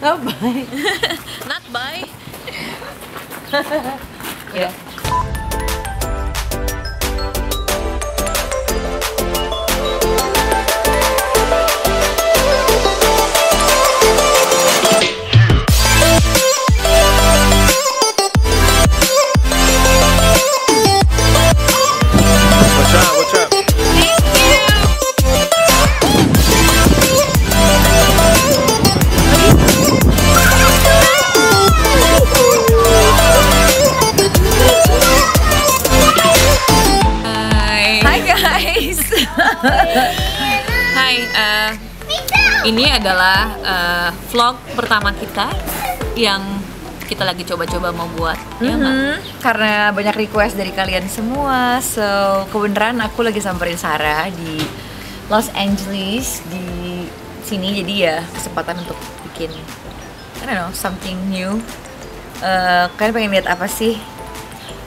Oh, bye. Not bye. Ya. Guys. Hai. eh, ini adalah eh, vlog pertama kita yang kita lagi coba-coba mau buat. Ya nggak? Mhm, Karena banyak request dari kalian semua, so kebenaran aku lagi samperin Sarah di Los Angeles di sini, jadi ya kesempatan untuk bikin, I don't know, something new. Eh, kalian pengen lihat apa sih?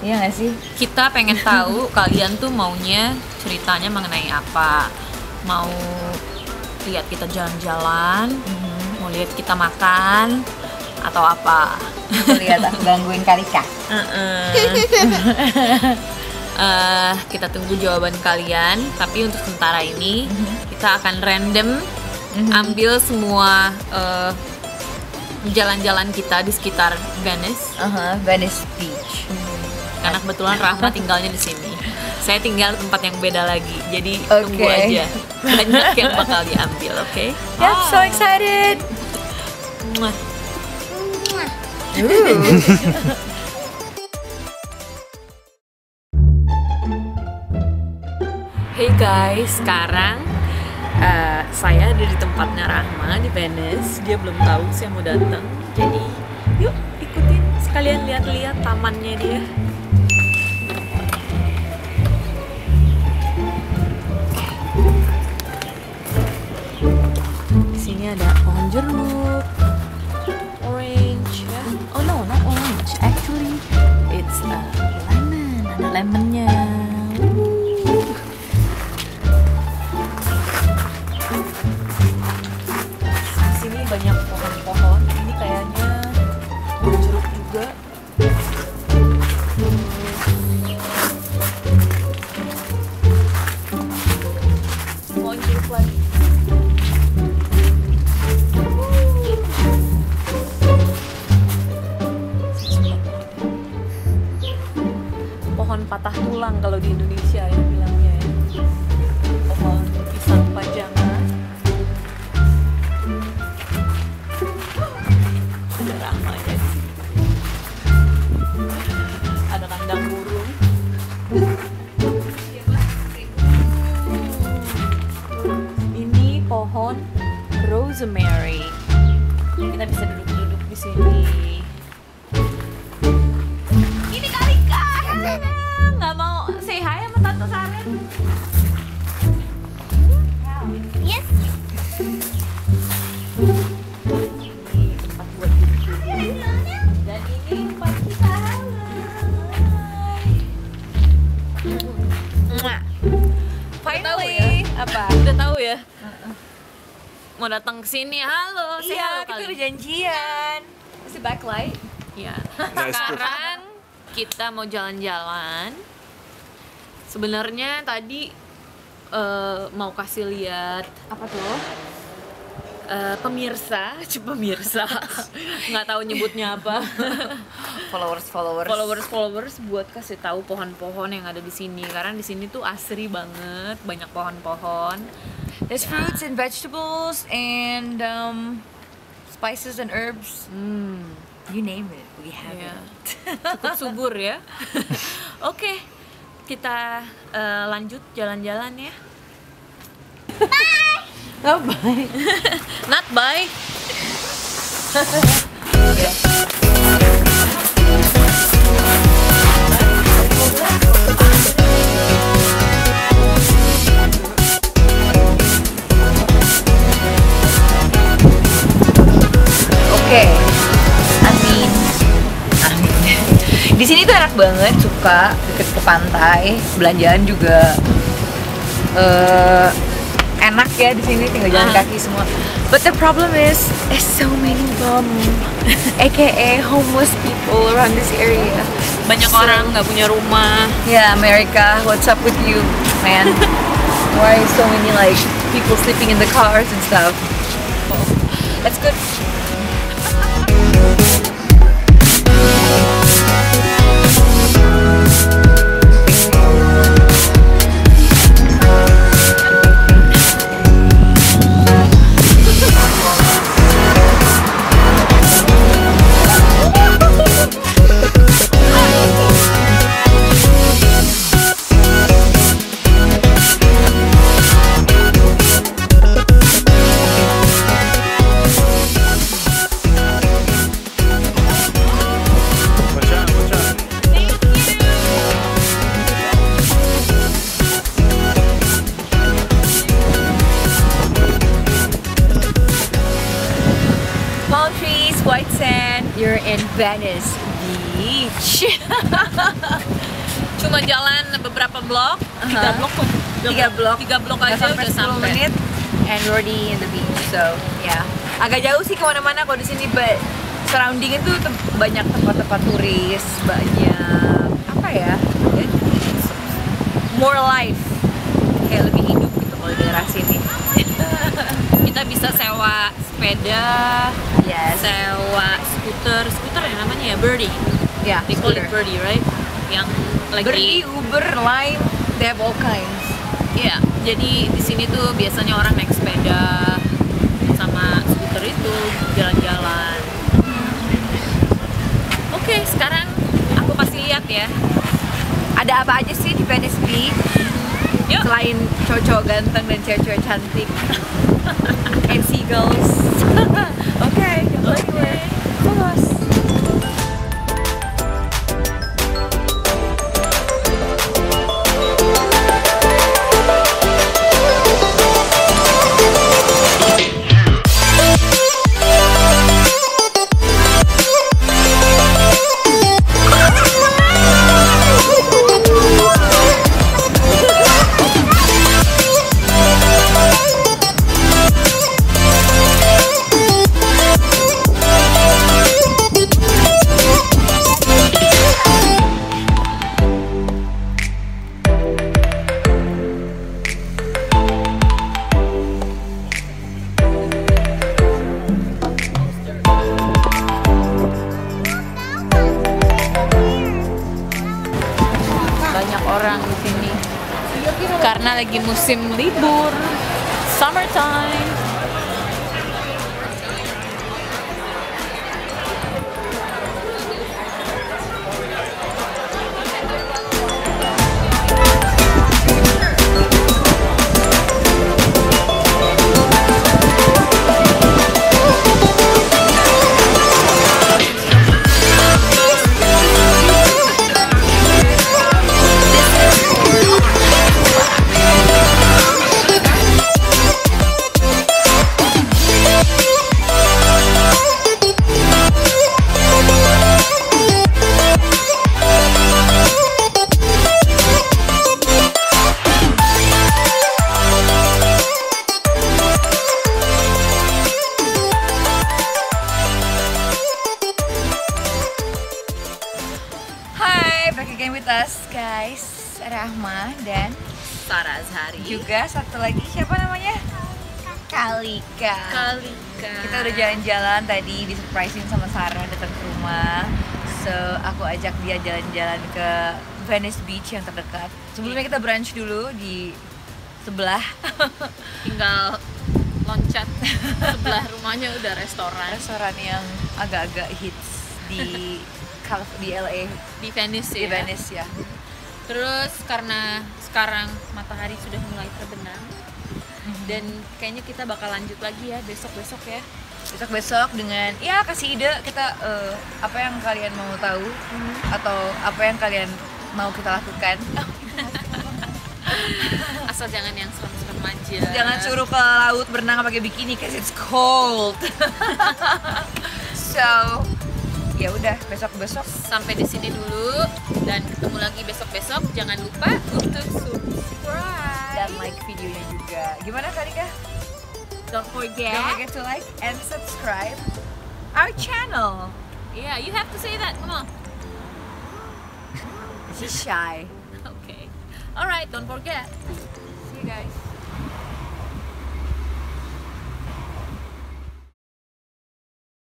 Iya nggak sih? Kita pengen tahu kalian tuh maunya ceritanya mengenai apa. Mau lihat kita jalan-jalan, mau lihat kita makan atau apa? Lihat aku gangguin Kalika. Eh, kita tunggu jawaban kalian. Tapi untuk sementara ini kita akan random ambil semua eh, jalan-jalan kita di sekitar Venice. Aha, Venice Beach. Kebetulan Rahma tinggalnya di sini. Saya tinggal di tempat yang beda lagi. Jadi tunggu Oke. aja. Banyak yang bakal diambil, oke? Yep, so excited. Hey guys, sekarang eh, saya ada di tempatnya Rahma di Venice. Dia belum tahu saya mau datang. Jadi, yuk ikutin sekalian lihat-lihat tamannya dia. Jeruk, Indonesia ya bilangnya ya. Pohon pisang pajangan. Ada ramanya sini. Ada kandang burung. Ini pohon rosemary. Kita bisa duduk-duduk di sini. Yes. Ini tempat buat duduk. Dan ini tempat kita. Hai. Finally, Apa? udah tahu ya? Mau datang ke sini, halo, Iya, kita kali. udah janjian. Masih backlight. Ya. Nice. Sekarang kita mau jalan-jalan. Sebenarnya tadi eh, mau kasih lihat Apa tuh? eh, pemirsa, pemirsa, nggak tahu nyebutnya apa. Followers, followers. followers followers buat kasih tahu pohon-pohon yang ada di sini karena di sini tuh asri banget banyak pohon-pohon There's fruits and vegetables and um, spices and herbs. hmm You name it, we have Iya. it. cukup subur ya oke kita eh, lanjut jalan-jalan ya Oh, bye. not bye Di sini tuh enak banget, suka deket ke pantai, belanjaan juga eh enak ya di sini tinggal jalan Ah. kaki semua. But the problem is, there's so many bum, aka homeless people around this area. Banyak So- orang nggak punya rumah. Yeah, America, what's up with you, man? Why so many like people sleeping in the cars and stuff? That's good. Jalan beberapa blok, tiga Uh-huh. blok kok. Tiga blok. tiga blok aja sampai udah 10 sampai. menit and we're already in the beach so ya agak jauh sih ke mana-mana kalau di sini but surrounding itu tem- banyak tempat-tempat turis banyak apa ya It's more life kayak lebih hidup gitu kalau di daerah sini Kita bisa sewa sepeda, yes sewa skuter, skuter ya namanya ya birdie. ya They call it birdie, right? Yang lagi Birdie, Uber, Lime, they have all kinds. Iya, jadi di sini tuh biasanya orang naik sepeda sama skuter itu jalan-jalan. Oke, sekarang aku kasih lihat ya. Ada apa aja sih di Venice Beach? Yuk. Selain cowok-cowok ganteng dan cewek-cewek cantik and seagulls. Oke, kita lagi musim libur, summertime. Rahma dan Sarah Azhari. juga satu lagi siapa namanya? Kalika. Kalika. Kita udah jalan-jalan tadi di surprisein sama Sarah datang ke rumah. So, aku ajak dia jalan-jalan ke Venice Beach yang terdekat. Sebelumnya kita brunch dulu di sebelah tinggal loncat sebelah rumahnya udah restoran restoran yang agak-agak hits di di LA di Venice di ya. Venice ya. Terus karena sekarang matahari sudah mulai terbenam dan kayaknya kita bakal lanjut lagi ya besok-besok ya. besok-besok dengan ya kasih ide kita eh, apa yang kalian mau tahu atau apa yang kalian mau kita lakukan. Asal jangan yang serem-serem aja. jangan suruh ke laut berenang pakai bikini cause it's cold. So ya udah besok besok Sampai di sini dulu dan ketemu lagi besok-besok. Jangan lupa untuk subscribe dan like videonya juga gimana tadi kah Don't forget. don't forget to like and subscribe our channel Yeah, you have to say that. Come on. she's shy Okay. Alright, don't forget. see you guys